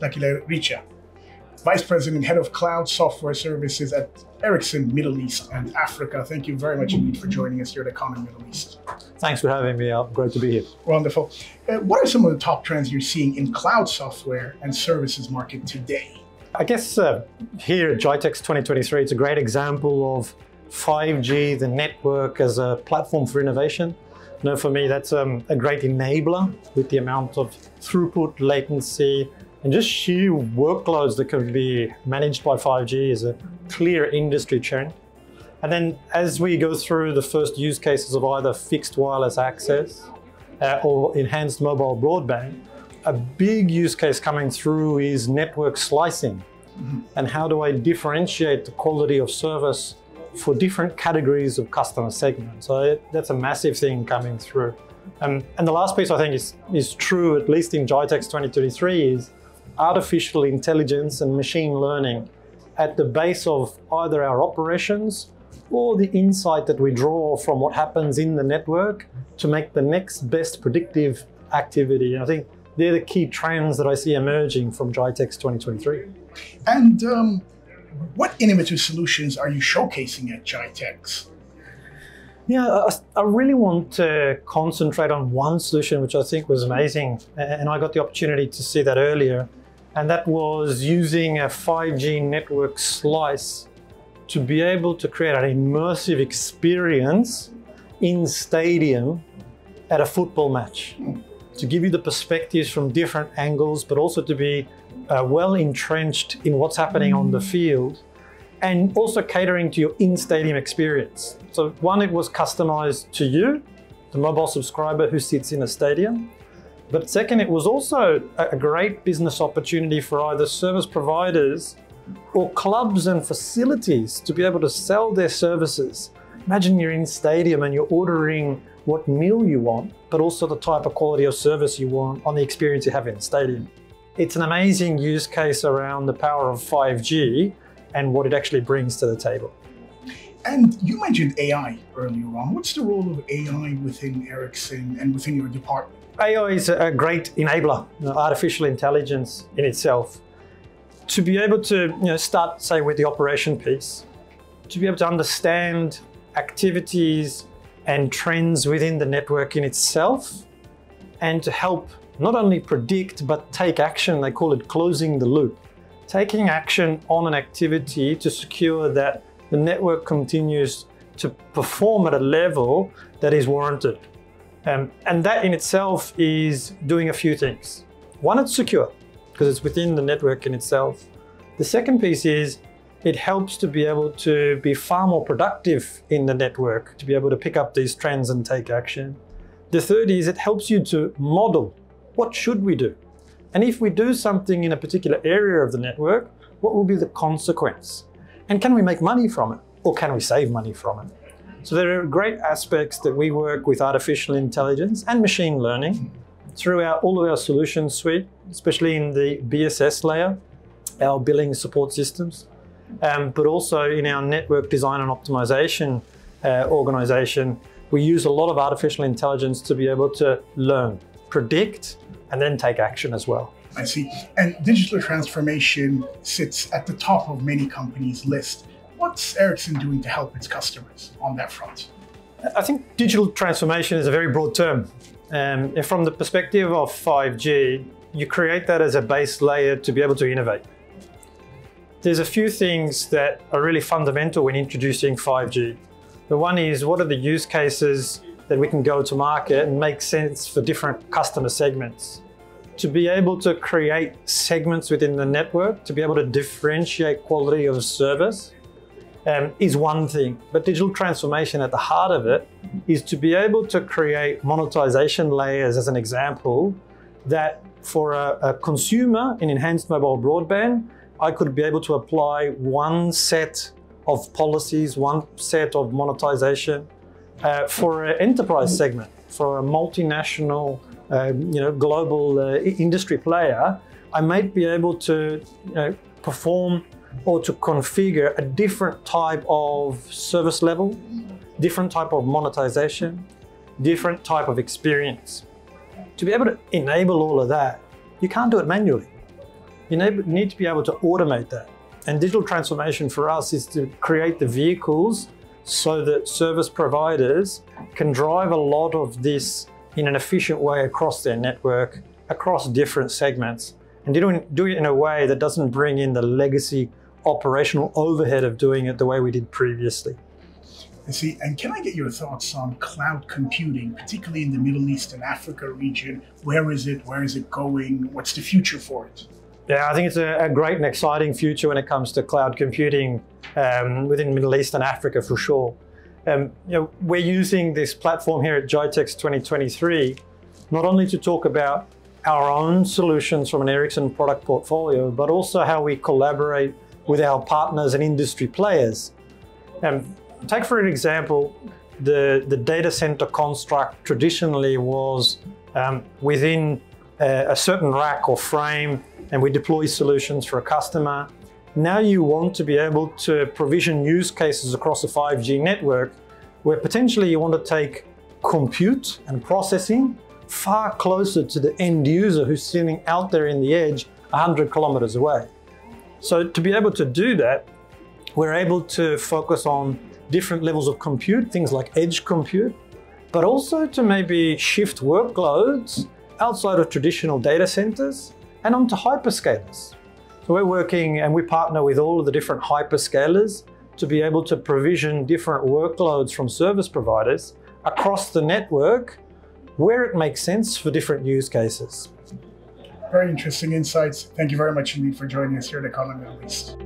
Lucky La Riccia, Vice President, Head of Cloud Software Services at Ericsson Middle East and Africa. Thank you very much indeed for joining us here at Economy Middle East. Thanks for having me. Great to be here. Wonderful. Uh, what are some of the top trends you're seeing in cloud software and services market today? I guess uh, here at GITEX 2023, it's a great example of 5G, the network as a platform for innovation. You know, for me, that's um, a great enabler with the amount of throughput, latency, and just sheer workloads that can be managed by 5G is a clear industry trend. And then as we go through the first use cases of either fixed wireless access uh, or enhanced mobile broadband, a big use case coming through is network slicing. Mm -hmm. And how do I differentiate the quality of service for different categories of customer segments? So it, that's a massive thing coming through. Um, and the last piece I think is, is true, at least in GITEX 2023, is artificial intelligence and machine learning at the base of either our operations or the insight that we draw from what happens in the network to make the next best predictive activity. And I think they're the key trends that I see emerging from GITEX 2023. And um, what innovative solutions are you showcasing at GITEX? Yeah, I, I, really want to concentrate on one solution, which I think was amazing. And I got the opportunity to see that earlier and that was using a 5G network slice to be able to create an immersive experience in stadium at a football match. To give you the perspectives from different angles, but also to be uh, well entrenched in what's happening on the field and also catering to your in-stadium experience. So one, it was customized to you, the mobile subscriber who sits in a stadium. But second, it was also a great business opportunity for either service providers or clubs and facilities to be able to sell their services. Imagine you're in stadium and you're ordering what meal you want, but also the type of quality of service you want on the experience you have in the stadium. It's an amazing use case around the power of 5G and what it actually brings to the table. And you mentioned AI earlier on. What's the role of AI within Ericsson and within your department? AI is a great enabler, you know, artificial intelligence in itself. To be able to you know, start, say, with the operation piece, to be able to understand activities and trends within the network in itself, and to help not only predict, but take action, they call it closing the loop. Taking action on an activity to secure that the network continues to perform at a level that is warranted. Um, and that in itself is doing a few things. One, it's secure because it's within the network in itself. The second piece is it helps to be able to be far more productive in the network, to be able to pick up these trends and take action. The third is it helps you to model what should we do? And if we do something in a particular area of the network, what will be the consequence? And can we make money from it? Or can we save money from it? So there are great aspects that we work with artificial intelligence and machine learning throughout all of our solution suite, especially in the BSS layer, our billing support systems, um, but also in our network design and optimization uh, organization, we use a lot of artificial intelligence to be able to learn, predict, and then take action as well. I see. And digital transformation sits at the top of many companies' list. What's Ericsson doing to help its customers on that front? I think digital transformation is a very broad term. Um, from the perspective of 5G, you create that as a base layer to be able to innovate. There's a few things that are really fundamental when introducing 5G. The one is what are the use cases that we can go to market and make sense for different customer segments. To be able to create segments within the network, to be able to differentiate quality of service, um, is one thing, but digital transformation at the heart of it is to be able to create monetization layers as an example that for a, a consumer in enhanced mobile broadband, I could be able to apply one set of policies, one set of monetization uh, for an enterprise segment, for a multinational, uh, you know, global uh, industry player, I might be able to perform or to configure a different type of service level, different type of monetization, different type of experience. To be able to enable all of that, you can't do it manually. you need to be able to automate that. And digital transformation for us is to create the vehicles so that service providers can drive a lot of this in an efficient way across their network, across different segments, and do it, do it in a way that doesn't bring in the legacy operational overhead of doing it the way we did previously. I see. And can I get your thoughts on cloud computing, particularly in the Middle East and Africa region? Where is it? Where is it going? What's the future for it? Yeah, I think it's a, a, great and exciting future when it comes to cloud computing um, within Middle East and Africa for sure. Um, you know, we're using this platform here at GITEX 2023 not only to talk about our own solutions from an Ericsson product portfolio, but also how we collaborate with our partners and industry players. Um, take for an example, the, the data center construct traditionally was um, within a, a certain rack or frame and we deploy solutions for a customer. Now you want to be able to provision use cases across a 5G network where potentially you want to take compute and processing far closer to the end user who's sitting out there in the edge 100 kilometers away. So to be able to do that, we're able to focus on different levels of compute, things like edge compute, but also to maybe shift workloads outside of traditional data centers and onto hyperscalers. So we're working and we partner with all of the different hyperscalers to be able to provision different workloads from service providers across the network where it makes sense for different use cases. Very interesting insights. Thank you very much indeed for joining us here at Economy Middle East.